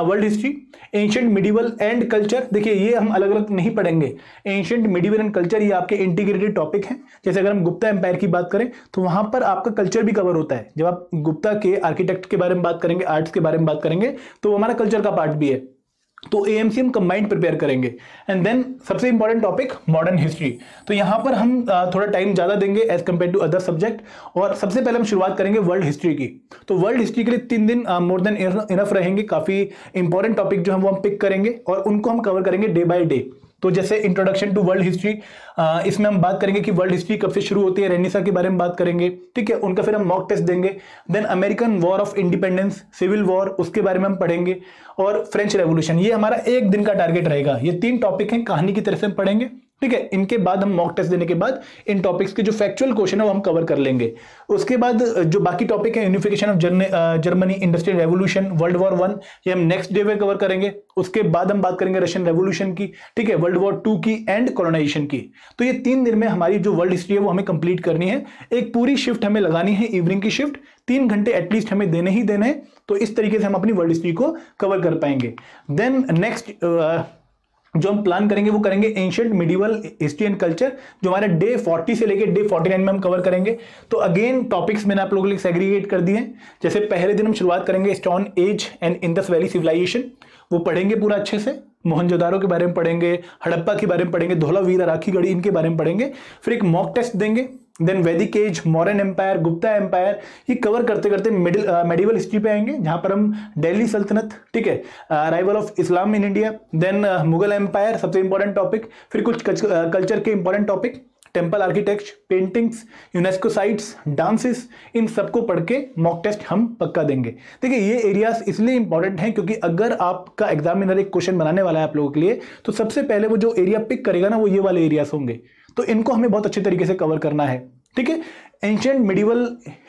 World history ancient medieval and culture देखिए, ये हम अलग अलग नहीं पढ़ेंगे। एंशंट मिडिवल एंड कल्चर ये आपके इंटीग्रेटेड टॉपिक हैं। जैसे अगर हम गुप्ता एम्पायर की बात करें तो वहाँ पर आपका कल्चर भी कवर होता है। जब आप गुप्ता के आर्किटेक्ट के बारे में बात करेंगे आर्ट्स के बारे में बात करेंगे तो हमारा कल्चर का पार्ट भी है। तो एएमसी हम कंबाइंड प्रिपेयर करेंगे। एंड देन सबसे इंपॉर्टेंट टॉपिक मॉडर्न हिस्ट्री तो यहाँ पर हम थोड़ा टाइम ज़्यादा देंगे as compare to other subject और सबसे पहले हम शुरुआत करेंगे वर्ल्ड हिस्ट्री की। तो वर्ल्ड हिस्ट्री के लिए तीन दिन मोर देन इनफ रहेंगे। काफ़ी इंपॉर्टेंट टॉपिक जो हम, वो हम पिक करेंगे, और उनको हम कवर करेंगे डे बाई डे तो जैसे इंट्रोडक्शन टू वर्ल्ड हिस्ट्री इसमें हम बात करेंगे कि वर्ल्ड हिस्ट्री कब से शुरू होती है रेनिसा के बारे में बात करेंगे, ठीक है? उनका फिर हम मॉक टेस्ट देंगे then American war of independence civil war उसके बारे में हम पढ़ेंगे, और फ्रेंच रेवोल्यूशन ये हमारा एक दिन का टारगेट रहेगा। ये तीन टॉपिक हैं, कहानी की तरह से हम पढ़ेंगे। ठीक है, इनके बाद हम मॉक टेस्ट देने के बाद इन टॉपिक्स के जो फैक्चुअल क्वेश्चन है वो हम कवर कर लेंगे। उसके बाद जो बाकी टॉपिक है unification of Germany industrial revolution world war one ये हम नेक्स्ट डे में कवर करेंगे। उसके बाद हम बात करेंगे रशियन रेवोल्यूशन की, ठीक है वर्ल्ड वॉर टू की एंड कॉलोनाइजेशन की। तो ये तीन दिन में हमारी जो वर्ल्ड हिस्ट्री है वो हमें कंप्लीट करनी है। एक पूरी शिफ्ट हमें लगानी है इवनिंग की शिफ्ट तीन घंटे एटलीस्ट हमें देने ही देने तो इस तरीके से हम अपनी वर्ल्ड हिस्ट्री को कवर कर पाएँगे। देन नेक्स्ट जो हम प्लान करेंगे, वो करेंगे ancient medieval history and culture जो हमारे डे 40 से लेके डे 49 में हम कवर करेंगे। तो अगेन टॉपिक्स मैंने आप लोगों के लिए सेग्रीगेट कर दिए जैसे पहले दिन हम शुरुआत करेंगे stone age and Indus valley civilisation वो पढ़ेंगे पूरा अच्छे से। मोहनजोदारों के बारे में पढ़ेंगे, हड़प्पा के बारे में पढ़ेंगे धोला वीरा राखी गढ़ी इनके बारे में पढ़ेंगे। फिर एक मॉक टेस्ट देंगे। Then Vedic age modern empire Gupta empire ये कवर करते करते मिडिल मेडिवल हिस्ट्री पे आएँगे, जहाँ पर हम दिल्ली सल्तनत, ठीक है arrival of Islam in India then Mughal empire सबसे इंपॉर्टेंट टॉपिक फिर कुछ कल्चर के important topic temple architect paintings UNESCO sites dances इन सबको पढ़ के मॉक टेस्ट हम पक्का देंगे। देखिए, ये एरियाज़ इसलिए इंपॉर्टेंट हैं क्योंकि अगर आपका एग्जामिनर एक क्वेश्चन बनाने वाला है आप लोगों के लिए तो सबसे पहले वो जो एरिया पिक करेगा ना, वो ये वाले एरियाज़ होंगे। तो इनको हमें बहुत अच्छे तरीके से कवर करना है। ठीक है? Ancient medieval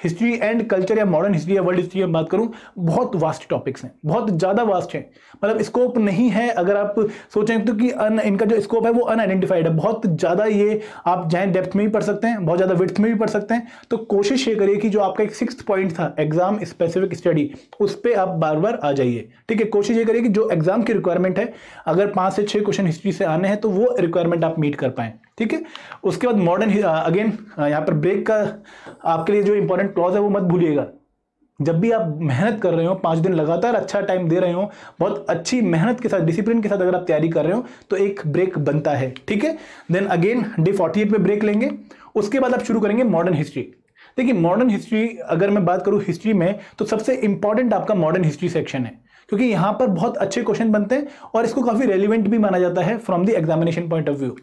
history and culture या मॉडर्न हिस्ट्री या वर्ल्ड हिस्ट्री में बात करूँ, बहुत वास्ट टॉपिक्स हैं। बहुत ज़्यादा वास्ट हैं। मतलब स्कोप नहीं है अगर आप सोचें तो कि अन, इनका जो स्कोप है वो अनआइडेंटिफाइड है। बहुत ज़्यादा ये आप चाहे डेप्थ में भी पढ़ सकते हैं, बहुत ज़्यादा विथ में भी पढ़ सकते हैं। तो कोशिश ये करिए कि जो आपका एक सिक्स पॉइंट था एग्ज़ाम स्पेसिफिक स्टडी उस पर आप बार बार आ जाइए। ठीक है? कोशिश ये करिए कि जो एग्ज़ाम की रिक्वायरमेंट है, अगर पाँच से छः क्वेश्चन हिस्ट्री से आने हैं तो वो रिक्वायरमेंट आप मीट कर पाएँ। ठीक है? उसके बाद मॉडर्न अगेन यहाँ पर ब्रेक का आपके लिए जो इंपॉर्टेंट क्लॉज है, वो मत भूलिएगा। जब भी आप मेहनत कर रहे हो, पाँच दिन लगातार अच्छा टाइम दे रहे हो, बहुत अच्छी मेहनत के साथ डिसिप्लिन के साथ अगर आप तैयारी कर रहे हो तो एक ब्रेक बनता है, ठीक है? Then again day forty eight में ब्रेक लेंगे। उसके बाद आप शुरू करेंगे मॉडर्न हिस्ट्री देखिए मॉडर्न हिस्ट्री अगर मैं बात करूँ हिस्ट्री में तो सबसे इंपॉर्टेंट आपका मॉडर्न हिस्ट्री सेक्शन है। क्योंकि यहाँ पर बहुत अच्छे क्वेश्चन बनते हैं और इसको काफ़ी रेलिवेंट भी माना जाता है from the examination point of view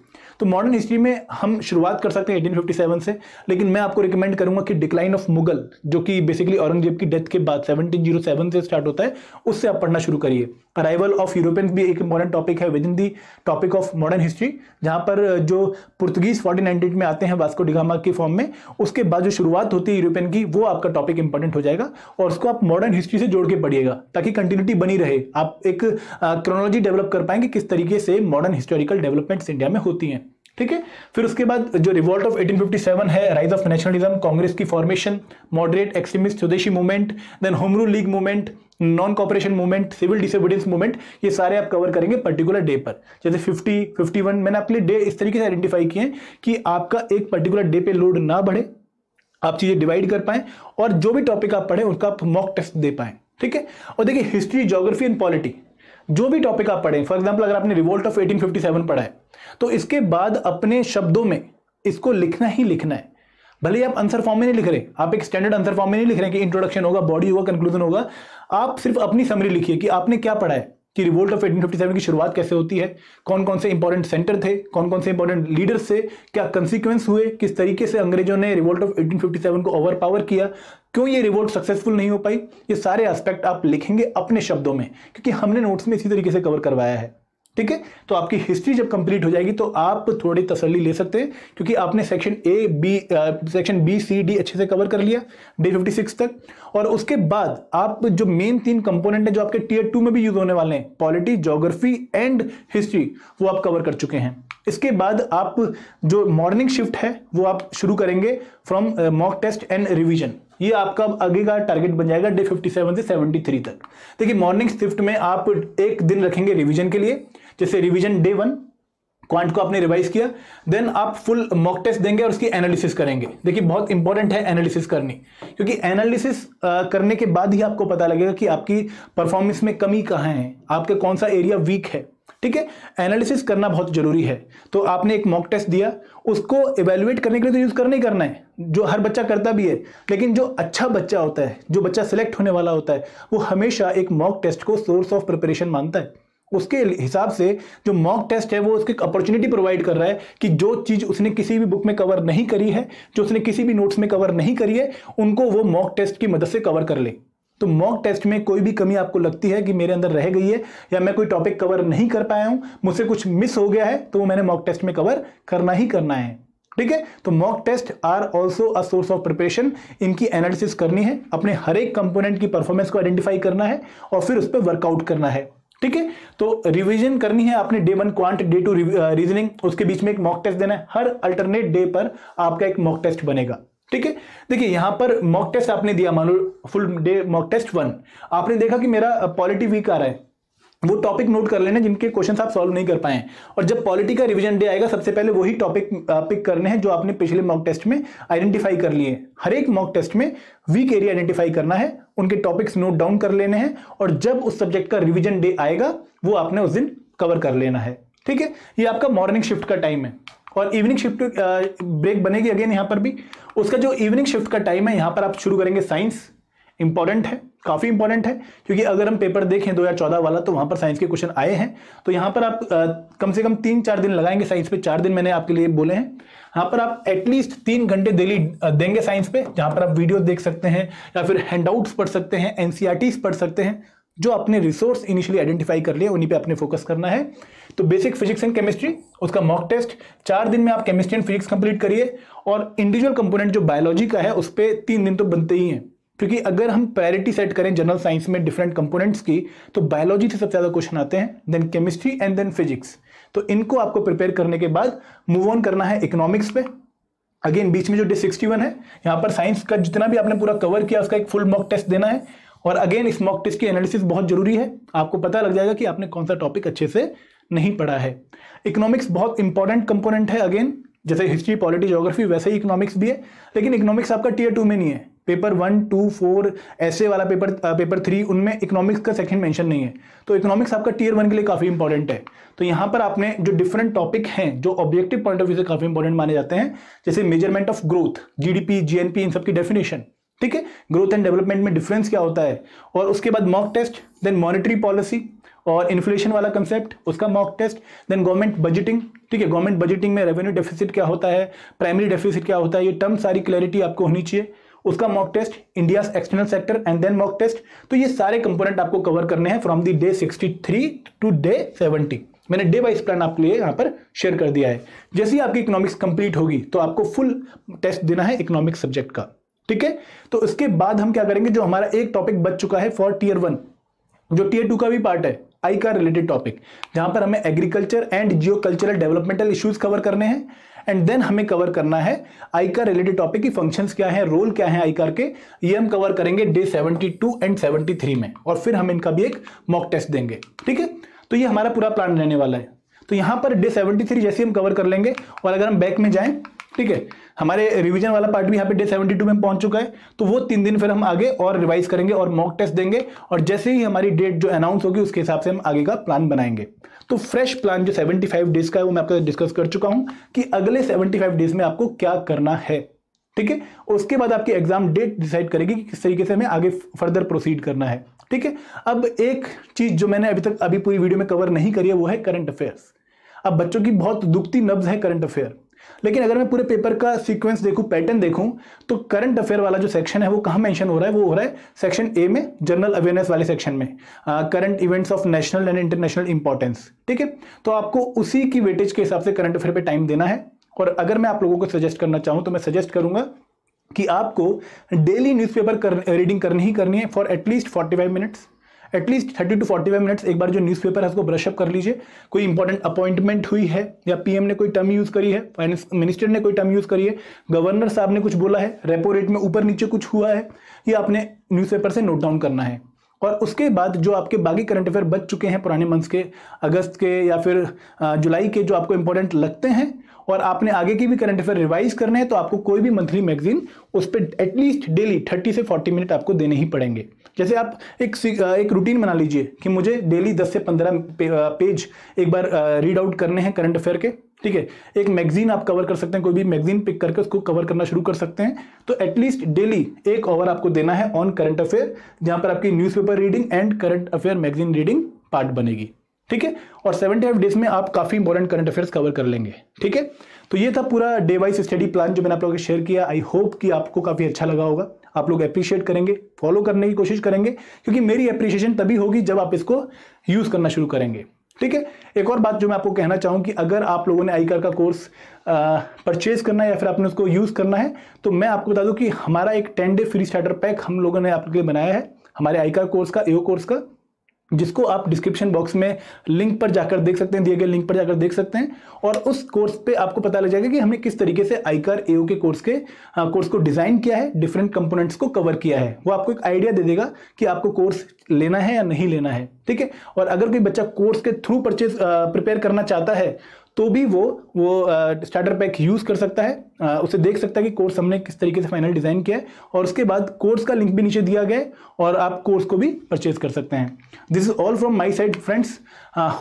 तो मॉडर्न हिस्ट्री में हम शुरुआत कर सकते हैं 1857 से, लेकिन मैं आपको रिकमेंड करूँगा कि डिक्लाइन ऑफ़ मुगल जो कि बेसिकली औरंगज़ेब की डेथ के बाद 1707 से स्टार्ट होता है, उससे आप पढ़ना शुरू करिए। अराइवल ऑफ़ यूरोपियन भी एक इंपॉर्टेंट टॉपिक है within the topic of modern history जहाँ पर जो पुर्तगीज फोर्टीन में आते हैं वास्को डिगामा के फॉर्म में, उसके बाद जो शुरुआत होती है यूरोपियन की, वो आपका टॉपिक इंपॉर्टेंट हो जाएगा और उसको आप मॉडर्न हिस्ट्री से जोड़ के पढ़िएगा, ताकि कंटिन्यूटी बनी रहे। आप एक क्रोनोलॉजी डेवलप कर पाएँगे किस तरीके से मॉडर्न हिस्टोरिकल डेवलपमेंट्स इंडिया में होती हैं। ठीक है? फिर उसके बाद जो रिवोल्ट ऑफ़ 1857 है राइज ऑफ़ नेशनलिज्म कांग्रेस की formation moderate extremist swadeshi movement then home rule league movement non cooperation movement civil disobedience movement ये सारे आप कवर करेंगे पर्टिकुलर डे पर। जैसे 50 51 मैंने आपके लिए डे इस तरीके से आइडेंटिफाई किए कि आपका एक पर्टिकुलर डे पे लोड ना बढ़े, आप चीज़ें डिवाइड कर पाए और जो भी टॉपिक आप पढ़े, उनका आप मॉक टेस्ट दे पाए। ठीक है? और देखिए हिस्ट्री जोग्राफी एंड पॉलिटी जो भी टॉपिक आप पढ़ें फॉर एग्ज़ाम्पल अगर आपने रिवोल्ट ऑफ़ 1857 पढ़ा है तो इसके बाद अपने शब्दों में इसको लिखना ही लिखना है। भले ही आप आंसर फॉर्म में नहीं लिख रहे, आप एक स्टैंडर्ड आंसर फॉर्म में नहीं लिख रहे कि इंट्रोडक्शन होगा बॉडी होगा कंक्लूजन होगा, आप सिर्फ़ अपनी समरी लिखिए कि आपने क्या पढ़ा है। कि रिवोल्ट ऑफ़ 1857 की शुरुआत कैसे होती है? कौन कौन से इंपॉर्टेंट सेंटर थे? कौन कौन से इंपॉर्टेंट लीडर्स थे? क्या कंसिक्वेंस हुए? किस तरीके से अंग्रेज़ों ने रिवोल्ट ऑफ़ 1857 को ओवरपावर किया? क्यों ये रिवोल्ट सक्सेसफुल नहीं हो पाई? ये सारे एस्पेक्ट आप लिखेंगे अपने शब्दों में, क्योंकि हमने नोट्स में इसी तरीके से कवर करवाया है। ठीक है? तो आपकी हिस्ट्री जब कंप्लीट हो जाएगी तो आप थोड़ी तसल्ली ले सकते हैं, क्योंकि आपने section A B section B C D अच्छे से कवर कर लिया डे 56 तक। और उसके बाद आप जो मेन तीन कंपोनेंट है, जो आपके टीयर टू में भी यूज़ होने वाले हैं पॉलिटी जोग्राफी एंड हिस्ट्री वो आप कवर कर चुके हैं। इसके बाद आप जो मॉर्निंग शिफ्ट है, वो आप शुरू करेंगे from mock test and revision ये आपका आगे का टारगेट बन जाएगा डे 57 से 73 तक। देखिए मॉर्निंग शिफ्ट में आप एक दिन रखेंगे रिवीजन के लिए। जैसे रिवीजन डे वन क्वांट को आपने रिवाइज किया देन आप फुल मॉक टेस्ट देंगे और उसकी एनालिसिस करेंगे। देखिए, बहुत इंपॉर्टेंट है एनालिसिस करनी। क्योंकि एनालिसिस करने के बाद ही आपको पता लगेगा कि आपकी परफॉर्मेंस में कमी कहाँ है, आपके कौन सा एरिया वीक है। ठीक है? एनालिसिस करना बहुत ज़रूरी है। तो आपने एक मॉक टेस्ट दिया, उसको इवेल्युएट करने के लिए तो यूज़ करना ही करना है। जो हर बच्चा करता भी है, लेकिन जो अच्छा बच्चा होता है, जो बच्चा सिलेक्ट होने वाला होता है, वो हमेशा एक मॉक टेस्ट को सोर्स ऑफ़ प्रिपरेशन मानता है। उसके हिसाब से जो मॉक टेस्ट है, वो उसकी अपॉर्चुनिटी प्रोवाइड कर रहा है कि जो चीज़ उसने किसी भी बुक में कवर नहीं करी है, जो उसने किसी भी नोट्स में कवर नहीं करी है, उनको वो मॉक टेस्ट की मदद से कवर कर ले। तो मॉक टेस्ट में कोई भी कमी आपको लगती है कि मेरे अंदर रह गई है, या मैं कोई टॉपिक कवर नहीं कर पाया हूँ, मुझसे कुछ मिस हो गया है तो वो मैंने मॉक टेस्ट में कवर करना ही करना है। ठीक है? तो mock test are also a source of preparation इनकी एनालिसिस करनी है, अपने हर एक कंपोनेंट की परफॉर्मेंस को आइडेंटिफाई करना है, और फिर उस पर वर्कआउट करना है। ठीक है? तो रिवीजन करनी है आपने day one quant day two reasoning उसके बीच में एक मॉक टेस्ट देना है। हर अल्टरनेट डे पर आपका एक मॉक टेस्ट बनेगा। ठीक है? देखिए, यहाँ पर मॉक टेस्ट आपने दिया, मान लो full day mock test one आपने देखा कि मेरा पॉलिटी वीक आ रहा है। वो टॉपिक नोट कर लेना जिनके क्वेश्चन आप सॉल्व नहीं कर पाए और जब पॉलिटी का रिवीजन डे आएगा, सबसे पहले वही टॉपिक पिक करने हैं जो आपने पिछले मॉक टेस्ट में आइडेंटिफाई कर लिए हर एक मॉक टेस्ट में वीक एरिया आइडेंटिफाई करना है, उनके टॉपिक्स नोट डाउन कर लेने हैं और जब उस सब्जेक्ट का रिविजन डे आएगा, वो आपने उस दिन कवर कर लेना है। ठीक है? ये आपका मॉर्निंग शिफ्ट का टाइम है। और इवनिंग शिफ्ट ब्रेक बनेगी अगेन यहाँ पर भी। उसका जो इवनिंग शिफ्ट का टाइम है, यहाँ पर आप शुरू करेंगे साइंस इंपॉर्टेंट है। काफ़ी इंपॉर्टेंट है क्योंकि अगर हम पेपर देखें 2014 वाला तो वहाँ पर साइंस के क्वेश्चन आए हैं। तो यहाँ पर आप आ, कम से कम तीन चार दिन लगाएँगे साइंस पे चार दिन मैंने आपके लिए बोले हैं। यहाँ पर आप एटलीस्ट तीन घंटे डेली देंगे साइंस पे जहाँ पर आप वीडियो देख सकते हैं या फिर हैंडआउट्स पढ़ सकते हैं एनसीआरटीज पढ़ सकते हैं जो अपने रिसोर्स इनिशियली आइडेंटिफाई कर लिए उन्हीं पे अपने फोकस करना है। तो बेसिक फिजिक्स एंड केमिस्ट्री उसका मॉक टेस्ट चार दिन में आप केमिस्ट्री एंड फिजिक्स कंप्लीट करिए और इंडिविजुअल कंपोनेंट जो बायोलॉजी का है उस पर तीन दिन तो बनते ही हैं। क्योंकि अगर हम प्रायोरिटी सेट करें जनरल साइंस में डिफरेंट कंपोनेंट्स की तो बायोलॉजी से सबसे ज़्यादा क्वेश्चन आते हैं then chemistry and then physics तो इनको आपको प्रिपेयर करने के बाद मूव ऑन करना है इकोनॉमिक्स पे। अगेन बीच में जो डे सिक्सटी वन है, यहाँ पर साइंस का जितना भी आपने पूरा कवर किया, उसका एक फुल मॉक टेस्ट देना है। और अगेन इस मॉक टेस्ट की एनालिसिस बहुत ज़रूरी है। आपको पता लग जाएगा कि आपने कौन सा टॉपिक अच्छे से नहीं पढ़ा है। इकोनॉमिक्स बहुत इंपॉर्टेंट कंपोनेंट है अगेन जैसे हिस्ट्री पॉलिटी जोग्राफी वैसे ही इकोनॉमिक्स भी है। लेकिन इकोनॉमिक्स आपका टीयर टू में नहीं है। पेपर वन, टू, फोर, ऐसे वाला पेपर पेपर थ्री, उनमें इकोनॉमिक्स का सेकंड मेंशन नहीं है। तो इकोनॉमिक्स आपका टीयर वन के लिए काफ़ी इंपॉर्टेंट है। तो यहाँ पर आपने जो डिफरेंट टॉपिक हैं, जो ऑब्जेक्टिव पॉइंट ऑफ़ व्यू से काफ़ी इंपॉर्टेंट माने जाते हैं, जैसे measurement of growth GDP GNP इन सब की डेफिनेशन ठीक है? ग्रोथ एंड डेवलपमेंट में डिफरेंस क्या होता है? और उसके बाद mock test then monetary policy और इन्फ्लेशन वाला कंसेप्ट उसका mock test then government budgeting ठीक है? गवर्नमेंट बजटिंग में रेवेन्यू डेफिसिट क्या होता है? प्राइमरी डेफिसिट क्या होता है? ये टर्म सारी क्लैरिटी आपको होनी चाहिए। उसका mock test India external sector and then mock test तो ये सारे कंपोनेंट आपको कवर करने हैं from the day 63 to day 70 मैंने डे वाइज प्लान आपके लिए यहाँ पर शेयर कर दिया है। जैसे ही आपकी इकोनॉमिक्स कंप्लीट होगी तो आपको फुल टेस्ट देना है इकोनॉमिक सब्जेक्ट का। ठीक है? तो उसके बाद हम क्या करेंगे, जो हमारा एक टॉपिक बच चुका है फॉर टीयर वन जो टीयर टू का भी पार्ट है आई का रिलेटेड टॉपिक जहाँ पर हमें agriculture and geo cultural developmental issues cover करने हैं। एंड देन हमें कवर करना है आई रिलेटेड टॉपिक की फ़ंक्शंस क्या है रोल क्या है आई कार के, ये हम कवर करेंगे डे 72 एंड 73 में और फिर हम इनका भी एक मॉक टेस्ट देंगे, ठीक है? तो ये हमारा पूरा प्लान रहने वाला है। तो यहाँ पर डे 73 जैसे हम कवर कर लेंगे और अगर हम बैक में जाएँ ठीक है? हमारे रिवीजन वाला पार्ट भी यहाँ पे डे 72 में पहुँच चुका है तो वो तीन दिन फिर हम आगे और रिवाइज करेंगे और मॉक टेस्ट देंगे और जैसे ही हमारी डेट जो अनाउंस होगी, उसके हिसाब से हम आगे का प्लान बनाएँगे। तो फ्रेश प्लान जो 75 डेज़ का है, वो मैं आपके डिस्कस कर चुका हूँ कि अगले 75 डेज़ में आपको क्या करना है, ठीक है? उसके बाद आपकी एग्ज़ाम डेट डिसाइड करेगी कि किस तरीके से हमें आगे फर्दर प्रोसीड करना है, ठीक है? अब एक चीज़ जो मैंने अभी तक अभी पूरी वीडियो में कवर नहीं करी है, वो है करंट अफेयर्स अब बच्चों की बहुत दुखती नब्ज है करंट अफेयर लेकिन अगर मैं पूरे पेपर का सीक्वेंस देखूँ पैटर्न देखूँ तो करंट अफेयर वाला जो सेक्शन है वो कहाँ मेंशन हो रहा है? वो हो रहा है सेक्शन ए में जनरल अवेयरनेस वाले सेक्शन में। Current events of national and international importance ठीक है? तो आपको उसी की वेटेज के हिसाब से करंट अफेयर पर टाइम देना है। और अगर मैं आप लोगों को सजेस्ट करना चाहूँ तो मैं सजेस्ट करूँगा कि आपको डेली न्यूज़पेपर कर, रीडिंग करनी ही करनी है for at least 45 minutes at least thirty to forty five minutes एक बार जो न्यूज़पेपर है, उसको ब्रशअप कर लीजिए। कोई इंपॉर्टेंट अपॉइंटमेंट हुई है, या पीएम ने कोई टर्म यूज़ करी है फाइनेंस मिनिस्टर ने कोई टर्म यूज़ करी है गवर्नर साहब ने कुछ बोला है रेपो रेट में ऊपर नीचे कुछ हुआ है, ये आपने न्यूज़पेपर से नोट डाउन करना है। और उसके बाद जो आपके बाकी करंट अफेयर बच चुके हैं, पुराने मंथ्स के, अगस्त के, या फिर जुलाई के जो आपको इंपॉर्टेंट लगते हैं और आपने आगे की भी करंट अफेयर रिवाइज करने हैं तो आपको कोई भी मंथली मैगजीन उस पर एटलीस्ट डेली थर्टी से फोर्टी मिनट आपको देने ही पड़ेंगे। जैसे आप एक एक रूटीन बना लीजिए कि मुझे डेली दस से पंद्रह पेज एक बार रीड आउट करने हैं करंट अफेयर के, ठीक है? एक मैगजीन आप कवर कर सकते हैं, कोई भी मैगजीन पिक करके उसको कवर करना शुरू कर सकते हैं। तो एटलीस्ट डेली एक ओवर आपको देना है ऑन करंट अफेयर जहाँ पर आपकी newspaper reading and current affair magazine reading part बनेगी। ठीक है? और सेवेंटी फाइव डेज़ में आप काफ़ी इंपॉर्टेंट करंट अफेयर्स कवर कर लेंगे। ठीक है? तो ये था पूरा डे वाइज स्टडी प्लान जो मैंने आप लोगों को शेयर किया। आई होप कि आपको काफ़ी अच्छा लगा होगा। आप लोग अप्रिशिएट करेंगे फॉलो करने की कोशिश करेंगे, क्योंकि मेरी अप्रिशिएशन तभी होगी जब आप इसको यूज़ करना शुरू करेंगे। ठीक है? एक और बात जो मैं आपको कहना चाहूँ कि अगर आप लोगों ने आई का कोर्स परचेज करना है या फिर आपने उसको यूज़ करना है तो मैं आपको बता दूँ कि हमारा एक ten day free starter pack हम लोगों ने आपके लिए बनाया है। हमारे आई कोर्स का एओ कोर्स का जिसको आप डिस्क्रिप्शन बॉक्स में लिंक पर जाकर देख सकते हैं दिए गए लिंक पर जाकर देख सकते हैं। और उस कोर्स पे आपको पता लग जाएगा कि हमने किस तरीके से आईकार एओ के कोर्स के आ, कोर्स को डिज़ाइन किया है डिफरेंट कंपोनेंट्स को कवर किया है। वो आपको एक आइडिया दे देगा कि आपको कोर्स लेना है या नहीं लेना है ठीक है? और अगर कोई बच्चा कोर्स के थ्रू परचेज प्रिपेयर करना चाहता है तो भी वो वो स्टार्टर पैक यूज़ कर सकता है। उसे देख सकता है कि कोर्स हमने किस तरीके से फाइनल डिज़ाइन किया है और उसके बाद कोर्स का लिंक भी नीचे दिया गया है और आप कोर्स को भी परचेज कर सकते हैं। This is all from my side friends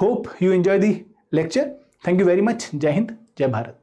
hope you enjoy the lecture thank you very much जय हिंद जय भारत